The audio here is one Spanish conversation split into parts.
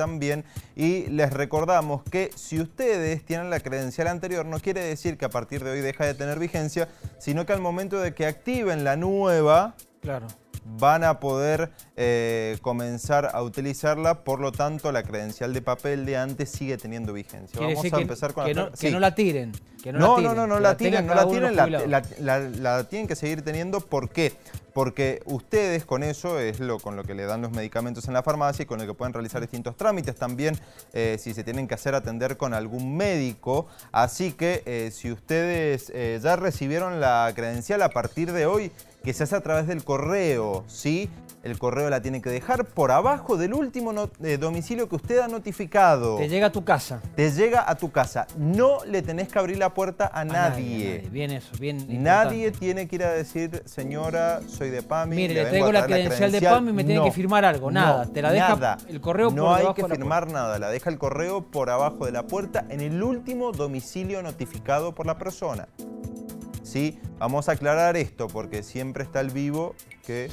también. Y les recordamos que si ustedes tienen la credencial anterior, no quiere decir que a partir de hoy deja de tener vigencia, sino que al momento de que activen la nueva... Claro van a poder eh, comenzar a utilizarla, por lo tanto la credencial de papel de antes sigue teniendo vigencia. Vamos a empezar con que la... No, que no la tiren. no, no, no, no, no la, tiren, no la tiren, la, tienen que seguir teniendo. ¿Por qué? Porque ustedes con eso es lo con lo que le dan los medicamentos en la farmacia y con el que pueden realizar distintos trámites. También eh, si se tienen que hacer atender con algún médico. Así que eh, si ustedes ya recibieron la credencial a partir de hoy, que se hace a través del correo, ¿sí? El correo la tiene que dejar por abajo del último eh, domicilio que usted ha notificado. Te llega a tu casa. Te llega a tu casa. No le tenés que abrir la puerta a, nadie. Bien eso, bien Nadie tiene que ir a decir, señora, soy de PAMI. Mire, le, traigo la credencial, de PAMI y me tiene que firmar algo. Nada, te la deja el correo por No hay que firmar nada, la deja el correo por abajo de la puerta en el último domicilio notificado por la persona. ¿Sí? Vamos a aclarar esto porque siempre está el vivo que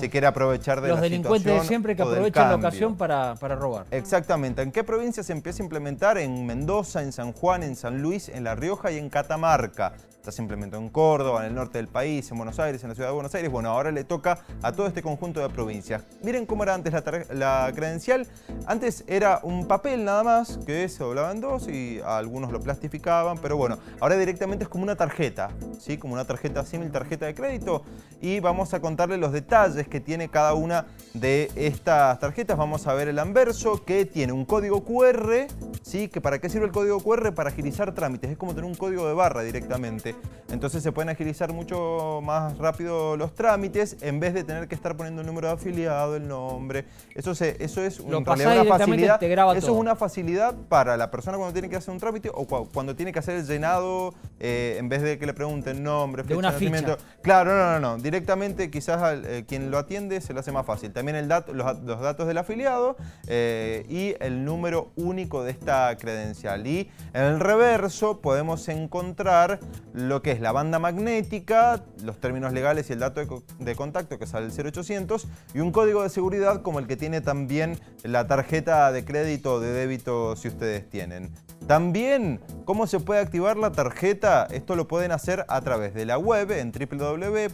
se quiere aprovechar de la situación Los delincuentes de siempre que aprovechan la ocasión para, para robar. Exactamente. ¿En qué provincia se empieza a implementar? En Mendoza, en San Juan, en San Luis, en La Rioja y en Catamarca. Ya se implementó en Córdoba, en el norte del país, en Buenos Aires, en la ciudad de Buenos Aires. Bueno, ahora le toca a todo este conjunto de provincias. Miren cómo era antes la, credencial. Antes era un papel nada más que se doblaba en dos y algunos lo plastificaban, pero bueno, ahora directamente es como una tarjeta, ¿sí? Como una tarjeta símil, tarjeta de crédito. Y vamos a los detalles que tiene cada una de estas tarjetas. Vamos a ver el anverso que tiene un código QR, ¿sí? que ¿para qué sirve el código QR? Para agilizar trámites, es como tener un código de barra directamente. Entonces se pueden agilizar mucho más rápido los trámites en vez de tener que estar poniendo el número de afiliado, el nombre. Eso, se, eso es una facilidad. eso es una facilidad para la persona cuando tiene que hacer un trámite o cuando tiene que hacer el llenado eh, en vez de que le pregunten nombre, fecha de, una nacimiento. Claro, no, no, no. Directamente quizás eh, quien lo atiende se lo hace más fácil. También el dato, los, datos del afiliado eh, y el número único de esta credencial. Y en el reverso podemos encontrar lo que es la banda magnética, los términos legales y el dato de, contacto que sale el 0800 y un código de seguridad como el que tiene también la tarjeta de crédito o de débito si ustedes tienen. También, ¿cómo se puede activar la tarjeta? Esto lo pueden hacer a través de la web en www.pami.org.ar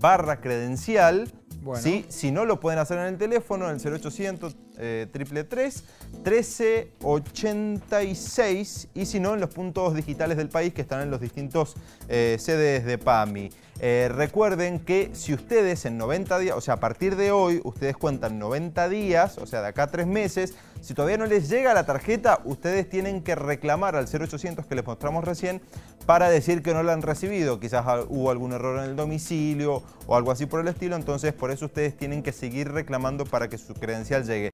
barra credencial. Si no, lo pueden hacer en el teléfono, en el 0800 eh, 1386 y si no, en los puntos digitales del país que están en los distintos eh, sedes de PAMI. Eh, recuerden que si ustedes en 90 días, o sea, a partir de hoy, ustedes cuentan 90 días, o sea, de acá tres meses, si todavía no les llega la tarjeta, ustedes tienen que reclamar al 0800 que les mostramos recién para decir que no la han recibido. Quizás hubo algún error en el domicilio o algo así por el estilo, entonces por eso ustedes tienen que seguir reclamando para que su credencial llegue.